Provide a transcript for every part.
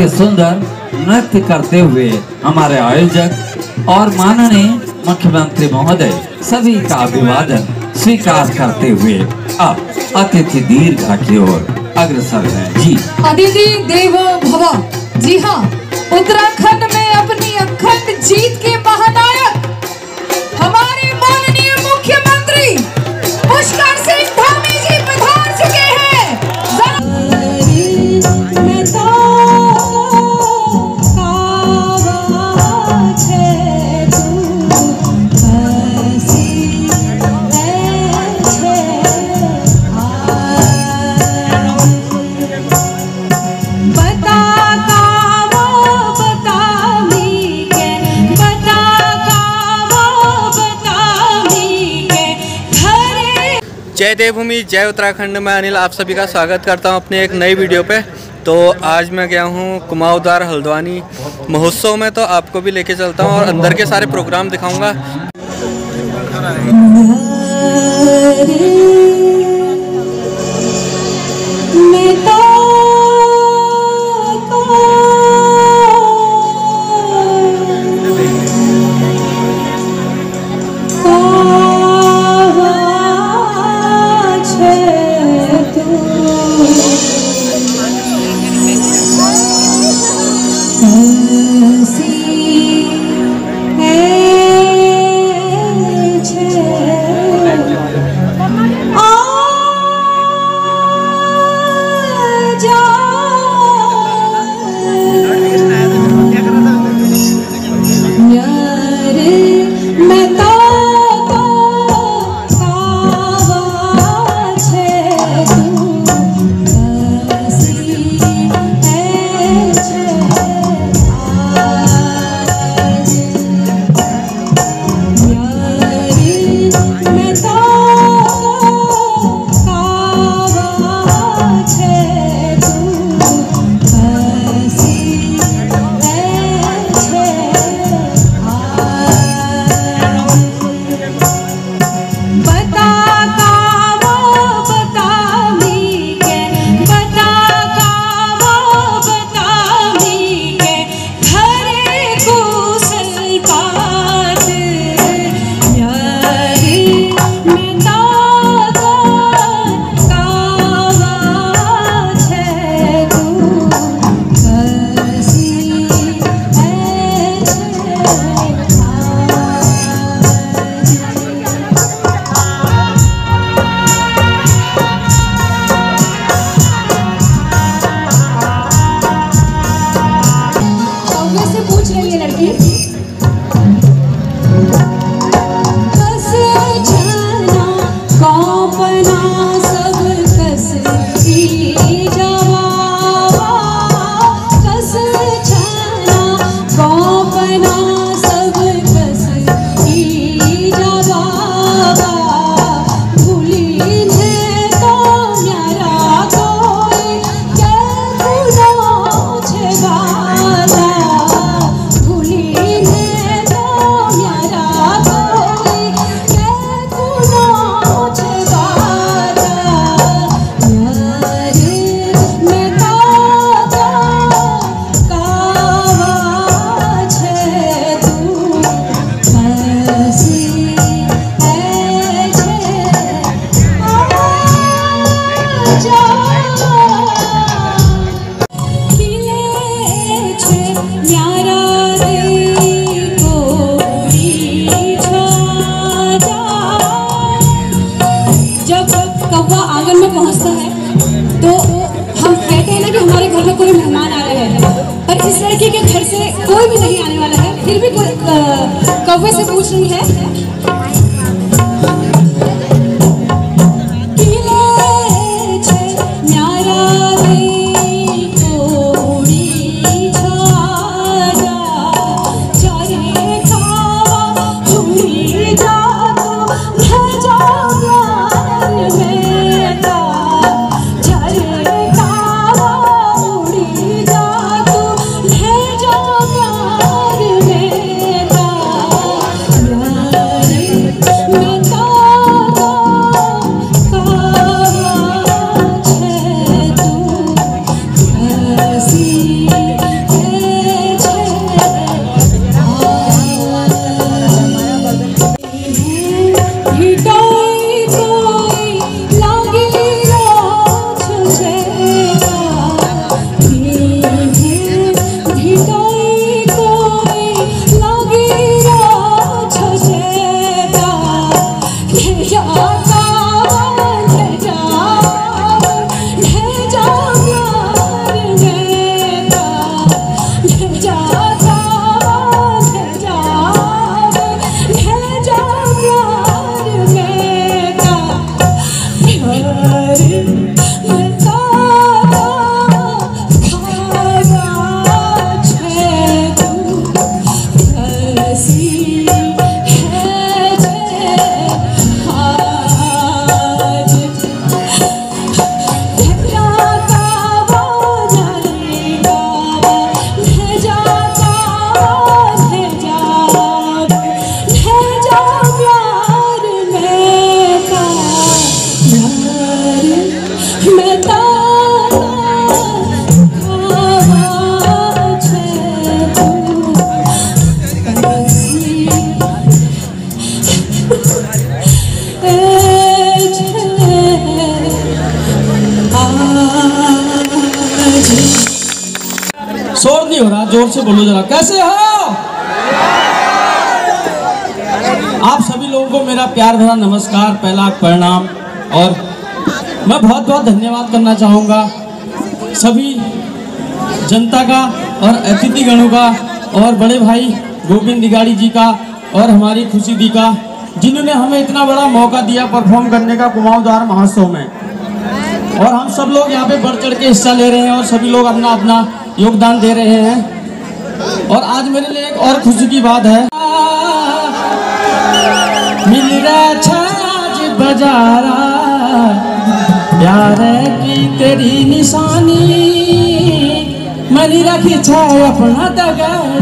ही सुंदर नृत्य करते हुए हमारे आयोजक और माननीय मुख्यमंत्री महोदय, सभी का अभिवादन स्वीकार करते हुए अब अतिथि दीर्घा की ओर अग्रसर है। जी। अदिति देवो भव। जी हाँ उत्तराखंड में अपनी अखंड जीत के महानायक, हमारे माननीय मुख्यमंत्री जय जय उत्तराखंड में अनिल, आप सभी का स्वागत करता हूँ अपने एक नई वीडियो पे। तो आज मैं गया हूँ कुमाऊदार हल्द्वानी महोत्सव में तो आपको भी लेके चलता हूँ और अंदर के सारे प्रोग्राम दिखाऊँगा। तो ज़ोर से बोलो जरा। कैसे हो? आप सभी लोगों को मेरा प्यार भरा नमस्कार, पहला प्रणाम। और मैं बहुत बहुत धन्यवाद करना चाहूँगा सभी जनता का और अतिथि गणों का और बड़े भाई गोविंद दिगाड़ी जी का और हमारी खुशी दी का, जिन्होंने हमें इतना बड़ा मौका दिया परफॉर्म करने का कुमाऊदार महोत्सव में। और हम सब लोग यहाँ पे बढ़ चढ़ के हिस्सा ले रहे हैं और सभी लोग अपना अपना योगदान दे रहे हैं। और आज मेरे लिए एक और खुशी की बात है। मिल रहा बजारा। प्यार की तेरी निशानी। मनी रखी छाया अपना दगड़ा।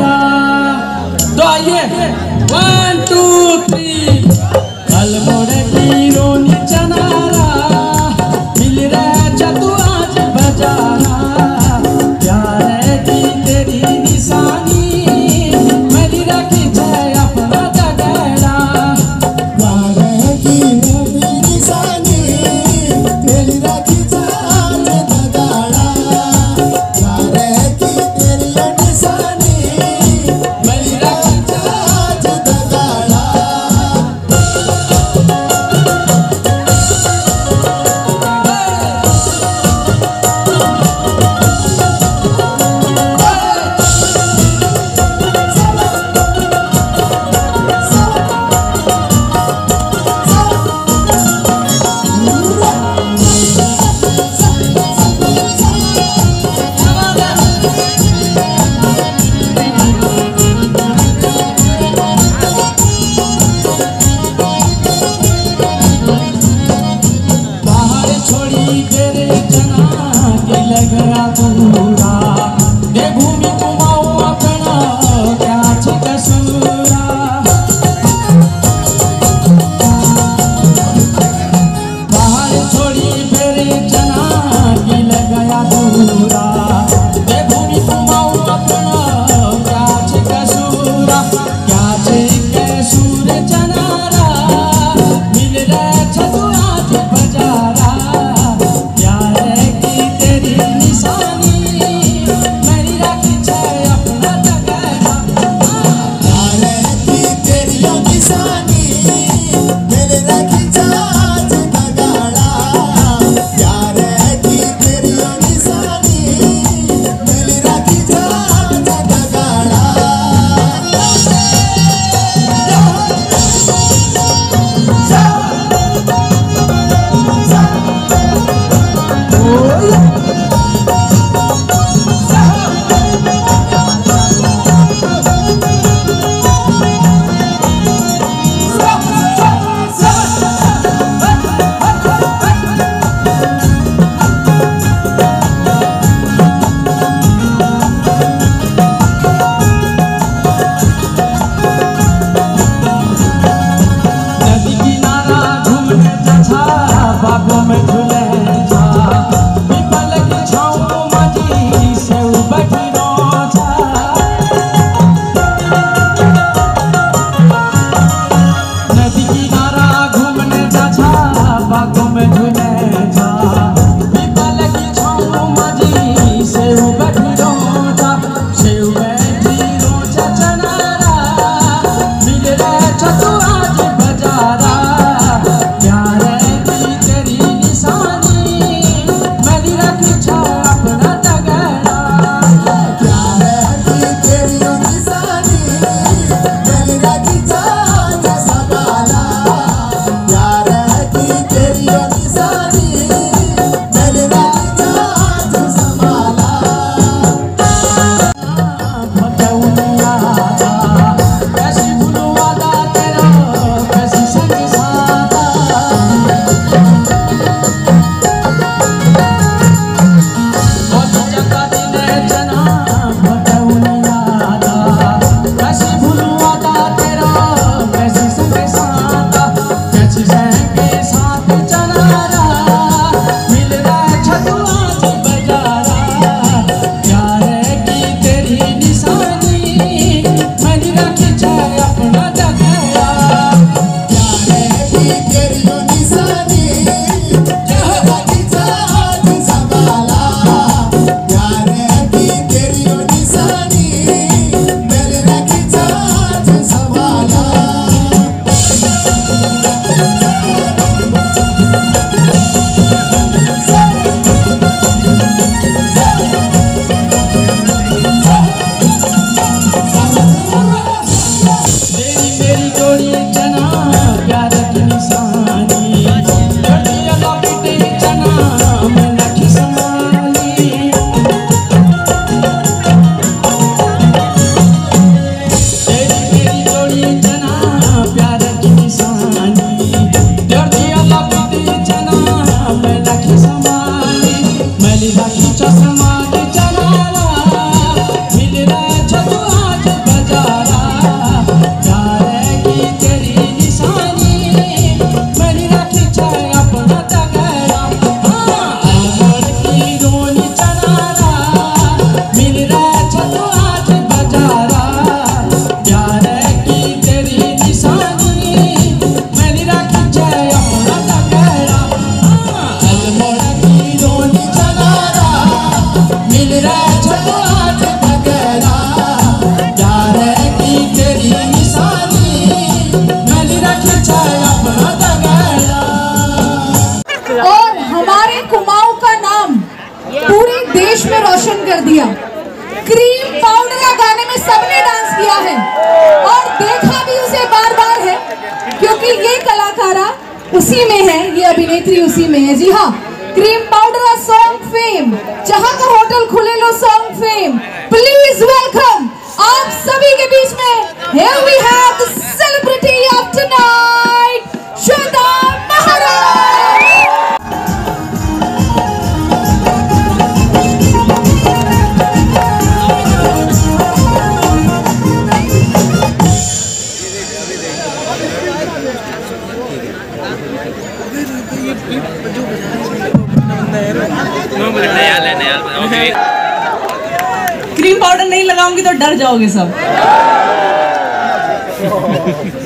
जाओगे सब।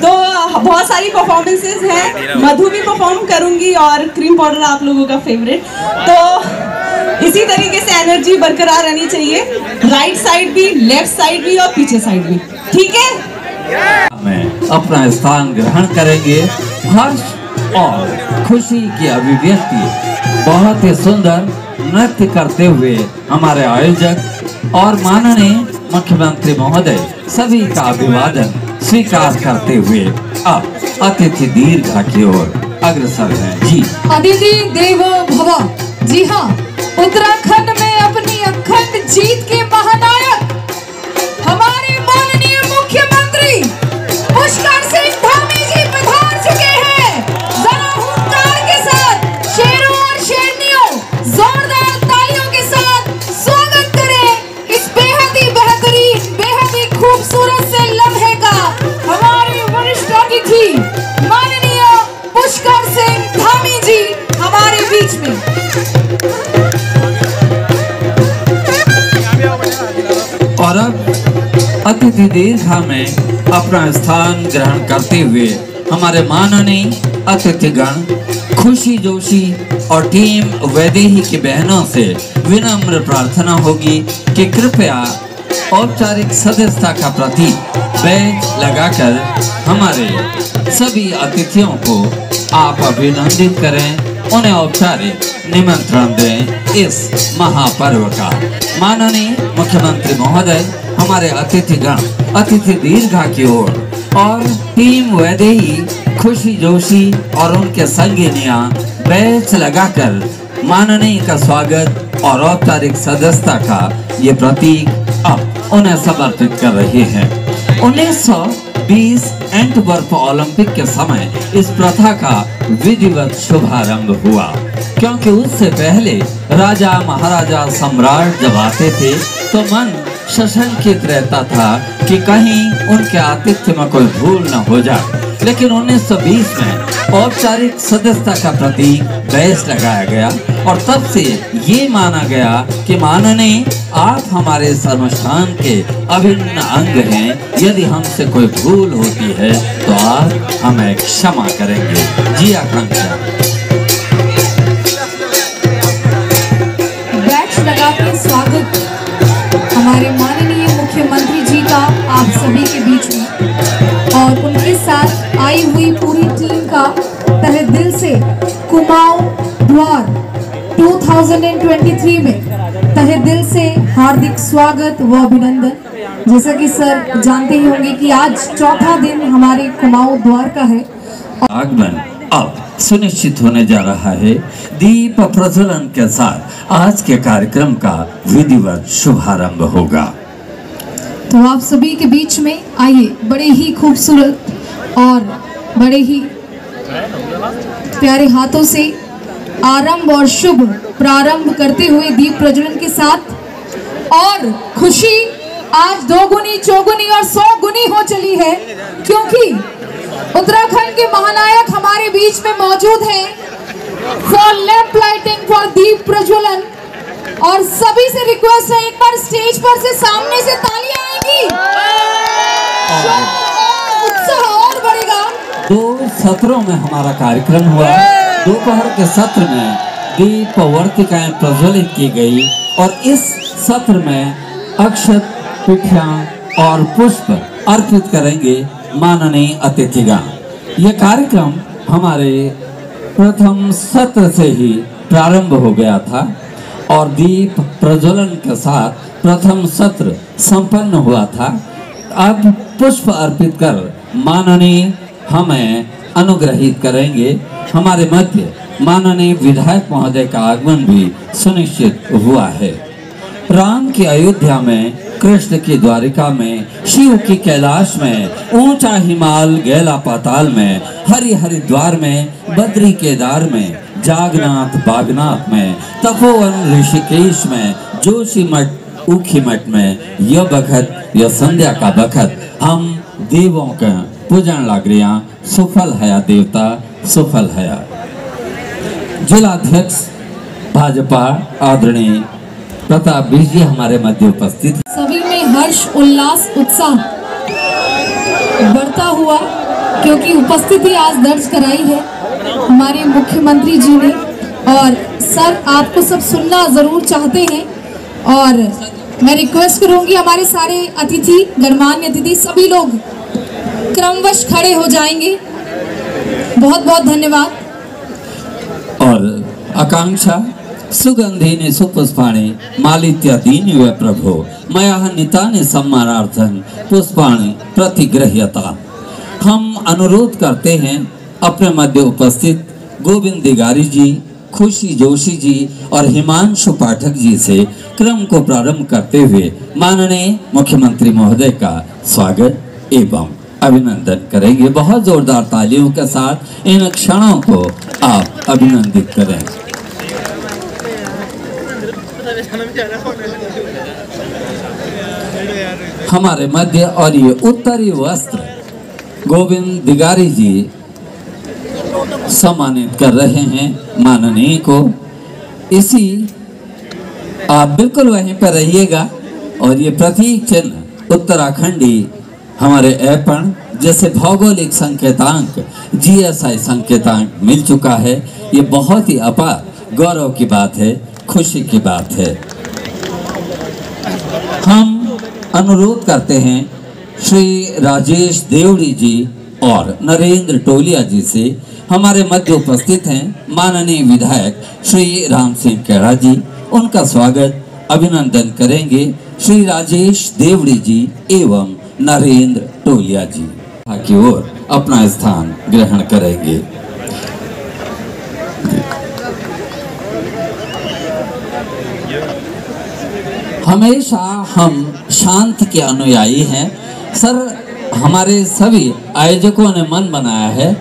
तो बहुत सारी परफॉर्मेंसेस हैं। मधु भी परफॉर्म करूँगी और क्रीम पाउडर आप लोगों का फेवरेट तो इसी तरीके से एनर्जी बरकरार रहनी चाहिए। राइट साइड भी लेफ़्ट साइड भी और पीछे साइड भी। ठीक है? में अपना स्थान ग्रहण करेंगे। हर्ष और खुशी की अभिव्यक्ति। बहुत ही सुंदर नृत्य करते हुए हमारे आयोजक और माननीय मुख्यमंत्री महोदय, सभी का अभिवादन स्वीकार करते हुए अब अतिथि दीर्घा की ओर अग्रसर है। जी। अतिथि देव भव। जी हाँ उत्तराखंड में अपनी अखंड जीत के महानायक अतिथि दीर्घा में अपना स्थान ग्रहण करते हुए हमारे माननीय अतिथिगण, खुशी जोशी और टीम वैदेही की बहनों से विनम्र प्रार्थना होगी कि कृपया औपचारिक सदस्यता का प्रतीक बैच लगाकर हमारे सभी अतिथियों को आप अभिनंदित करें, उन्हें औपचारिक निमंत्रण दें इस महापर्व का। माननीय मुख्यमंत्री महोदय हमारे अतिथिगण अतिथि दीर्घा की ओर। और टीम वैदेही, खुशी जोशी और उनके संगिनियाँ बैच लगाकर माननीय का स्वागत और औपचारिक सदस्यता का ये प्रतीक अब उन्हें समर्पित कर रहे हैं। 1920 एंटवर्प ओलंपिक के समय इस प्रथा का विधिवत शुभारंभ हुआ, क्योंकि उससे पहले राजा महाराजा सम्राट जब आते थे तो मन सशंकित रहता था कि कहीं उनके आतिथ्य में कोई भूल न हो जाए। लेकिन 1920 में औपचारिक सदस्यता का प्रतीक बैस लगाया गया और तब से ये माना गया कि माननीय आप हमारे अनुष्ठान के अभिन्न अंग हैं। यदि हमसे कोई भूल होती है तो आप हमें क्षमा करेंगे। जी आकांक्षा। सभी के बीच में। और उनके साथ आई हुई पूरी टीम का तहे दिल से कुमाऊं द्वार। 2023 में तहे दिल से हार्दिक स्वागत व अभिनंदन। जैसा कि सर जानते ही होंगे कि आज चौथा दिन हमारे कुमाऊं द्वार का है। आगमन अब सुनिश्चित होने जा रहा है। दीप प्रज्वलन के साथ आज के कार्यक्रम का विधिवत शुभारंभ होगा। तो आप सभी के बीच में आइए, बड़े ही खूबसूरत और बड़े ही प्यारे हाथों से आरंभ और शुभ प्रारंभ करते हुए दीप प्रज्वलन के साथ और खुशी आज दो गुनी चौगुनी और सौ गुनी हो चली है, क्योंकि उत्तराखंड के महानायक हमारे बीच में मौजूद हैं। फॉर लैंप लाइटिंग फॉर दीप प्रज्वलन और सभी से रिक्वेस्ट है, एक बार स्टेज पर से सामने से तालियाँ आएँगी। उत्साह और बढ़ेगा। दो सत्रों में हमारा कार्यक्रम हुआ। दोपहर के सत्र में दीप वर्तिकाएँ प्रज्वलित की गई और इस सत्र में अक्षत, पिठिया और पुष्प अर्पित करेंगे माननीय अतिथिगण। ये कार्यक्रम हमारे प्रथम सत्र से ही प्रारंभ हो गया था। और दीप प्रज्वलन के साथ प्रथम सत्र संपन्न हुआ था। अब पुष्प अर्पित कर माननीय हमें अनुग्रहित करेंगे। हमारे मध्य माननीय विधायक महोदय का आगमन भी सुनिश्चित हुआ है। राम की अयोध्या में, कृष्ण की द्वारिका में, शिव की कैलाश में, ऊँचा हिमाल गैला पाताल में हरि हरिद्वार में, बद्री केदार में जागनाथ बागनाथ में, तपोवन ऋषिकेश में जोशी मठ ऊखी मठ में, यह बखत, यह संध्या का बखत। हम देवों का पूजन लग रिया सुफल हया देवता, सुफल हया। जिलाध्यक्ष, भाजपा आदरणीय प्रताप बीज जी हमारे मध्य उपस्थित सभी में हर्ष, उल्लास, उत्साह बढ़ता हुआ, क्योंकि उपस्थिति आज दर्ज कराई है। हमारे मुख्यमंत्री जी ने और सर, आपको सब सुनना ज़रूर चाहते हैं और मैं रिक्वेस्ट करूँगी हमारे सारे अतिथि, गणमान्य अतिथि, सभी लोग क्रमवश खड़े हो जाएँगे। बहुत बहुत धन्यवाद। और आकांक्षा सुगंधिनी सुपुष्पाणि मालित्यादीनि वे प्रभो, मया नितानि सम्मानार्थं पुष्पाणि प्रतिगृह्यता। हम अनुरोध करते हैं अपने मध्य उपस्थित गोविंद दिगारी जी, खुशी जोशी जी और हिमांशु पाठक जी से क्रम को प्रारंभ करते हुए माननीय मुख्यमंत्री महोदय का स्वागत एवं अभिनंदन करेंगे। बहुत जोरदार तालियों के साथ इन क्षणों को आप अभिनंदित करें। हमारे मध्य और ये उत्तरी वस्त्र गोविंद दिगारी जी सम्मानित कर रहे हैं माननीय को। इसी, आप बिल्कुल वहीं पर रहिएगा और ये प्रतीक चिन्ह उत्तराखंडी हमारे ऐपण, जैसे भौगोलिक संकेतांक जीएसआई संकेतांक मिल चुका है। ये बहुत ही अपार गौरव की बात है, खुशी की बात है। हम अनुरोध करते हैं श्री राजेश देवड़ी जी और नरेंद्र टोलिया जी से हमारे मध्य उपस्थित हैं माननीय विधायक श्री राम सिंह केड़ा जी। उनका स्वागत, अभिनंदन करेंगे श्री राजेश देवड़ी जी एवं नरेंद्र टोलिया जी। की ओर अपना स्थान ग्रहण करेंगे। हमेशा हम शांत के अनुयायी हैं। सर हमारे सभी आयोजकों ने मन बनाया है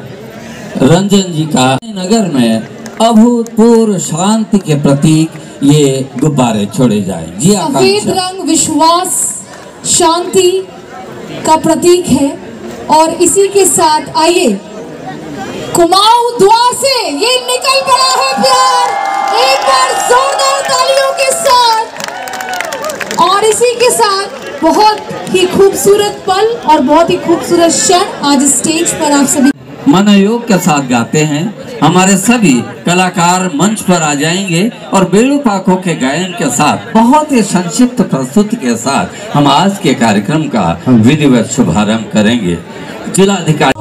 रंजन जी का नगर में अभूतपूर्व शांति के प्रतीक ये गुब्बारे छोड़े जाए। जी सफ़ेद रंग विश्वास, शांति का प्रतीक है। और इसी के साथ आइए, कुमाऊ द्वार से ये निकल पड़ा है प्यार। एक बार जोरदार तालियों के साथ। और इसी के साथ बहुत ही खूबसूरत पल और बहुत ही खूबसूरत क्षण आज स्टेज पर आप सभी मनोयोग के साथ गाते हैं। हमारे सभी कलाकार मंच पर आ जाएँगे और बेड़ू पाखों के गायन के साथ बहुत ही संक्षिप्त प्रस्तुति के साथ हम आज के कार्यक्रम का विधिवत शुभारंभ करेंगे। जिलाधिकारी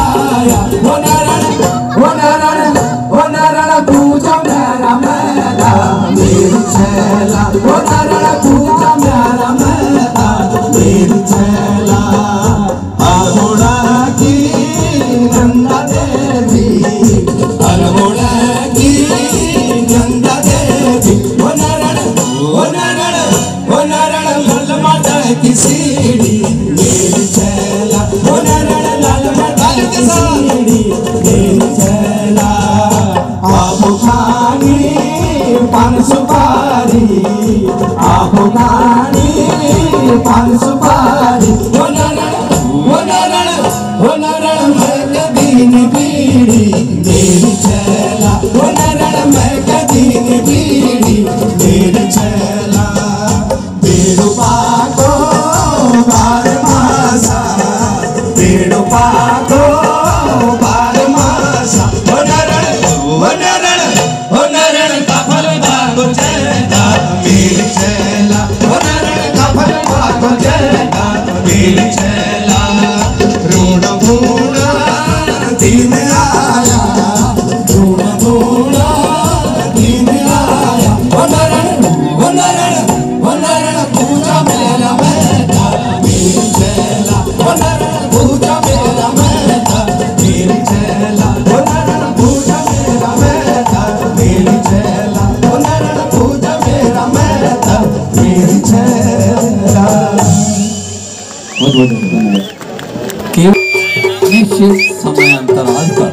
निश्चित समय अंतराल पर,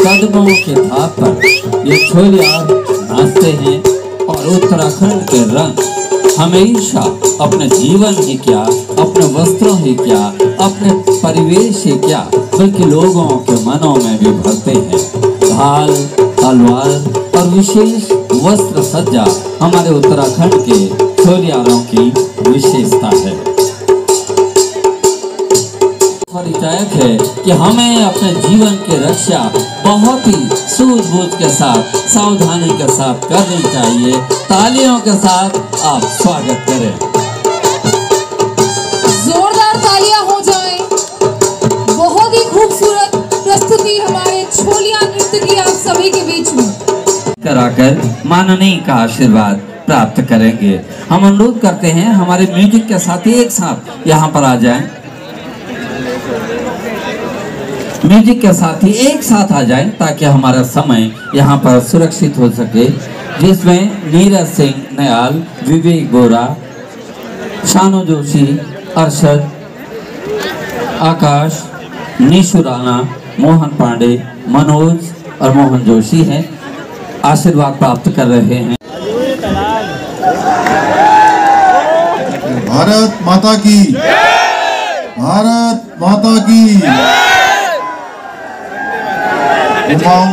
कदमों के धाप पर ये छोलियार नाचते हैं और उत्तराखंड के रंग हमेशा अपने जीवन ही क्या, अपने वस्त्रों ही क्या, अपने परिवेश ही क्या, बल्कि लोगों के मनों में भी भरते हैं। ढाल तलवार और विशेष वस्त्र सज्जा हमारे उत्तराखंड के छोलियारों की विशेषता है। परिचायक है कि हमें अपने जीवन की रक्षा बहुत ही सूझबूझ के साथ सावधानी के साथ करनी चाहिए। तालियों के साथ आप स्वागत करें। जोरदार तालियाँ हो जाएँ। बहुत ही खूबसूरत प्रस्तुति हमारे छोलिया नृत्य की आप सभी के बीच में। कराकर माननीय का आशीर्वाद प्राप्त करेंगे। हम अनुरोध करते हैं हमारे म्यूज़िक के साथ एक साथ यहाँ पर आ जाएँ। म्यूज़िक के साथ ही एक साथ आ जाएँ ताकि हमारा समय यहाँ पर सुरक्षित हो सके। जिसमें नीरज सिंह, नयाल, विवेक गोरा शानु जोशी, अरशद, आकाश, निशु राणा, मोहन पांडे, मनोज और मोहन जोशी हैं। आशीर्वाद प्राप्त कर रहे हैं। भारत माता की। भारत माता की। कुमाऊं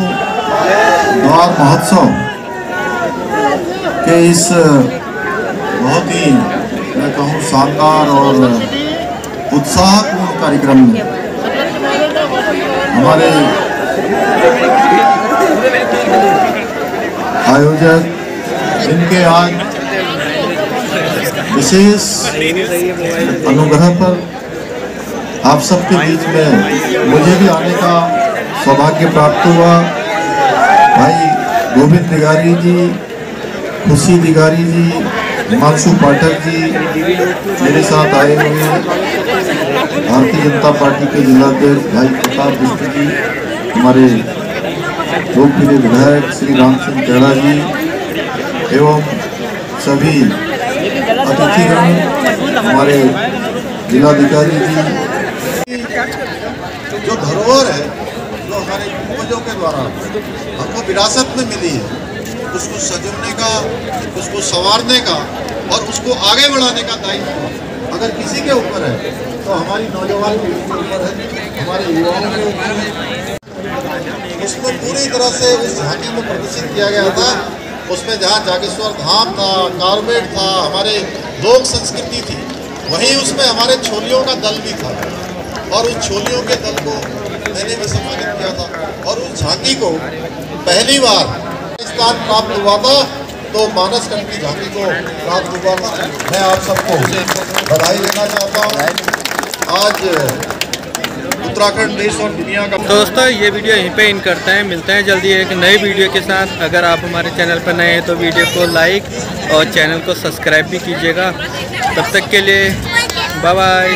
द्वार महोत्सव के इस बहुत ही मैं कहूँ शानदार और उत्साहपूर्ण कार्यक्रम में हमारे आयोजक, इनके आज विशेष अनुग्रह पर आप सबके बीच में मुझे भी आने का सौभाग्य प्राप्त हुआ। भाई गोविंद दिगारी जी, खुशी दिगारी जी, हिमांशु पाठक जी मेरे साथ आए हुए भारतीय जनता पार्टी के जिलाध्यक्ष भाई प्रताप बिष्ट जी, हमारे लोकप्रिय विधायक श्री राम सिंह जी, एवं सभी अतिथिगण, हमारे जिलाधिकारी जी। जो धरोहर है पूर्वजों के द्वारा हमको विरासत में मिली है। उसको सजने का, उसको संवारने का और उसको आगे बढ़ाने का दायित्व अगर किसी के ऊपर है तो हमारी नौजवान पीढ़ी के ऊपर है, हमारे युवाओं के ऊपर है। उसमें पूरी तरह से उस झांकी में प्रदर्शित किया गया था। उसमें जहाँ जागेश्वर धाम था कारमेट था, हमारे लोक संस्कृति थी, वहीं उसमें हमारे छोलियों का दल भी था। और उस छोलियों के दल को मैंने भी सम्मानित किया था और उस झांकी को पहली बार स्थान प्राप्त हुआ था तो मानस कंठ की झांकी को प्राप्त हुआ था। मैं आप सबको बधाई देना चाहता हूँ। आज उत्तराखंड देश और दुनिया का दोस्तों, ये वीडियो यहीं पे इन करते हैं। मिलते हैं जल्दी एक नई वीडियो के साथ। अगर आप हमारे चैनल पर नए हैं तो वीडियो को लाइक और चैनल को सब्सक्राइब भी कीजिएगा। तब तक के लिए बाय बाय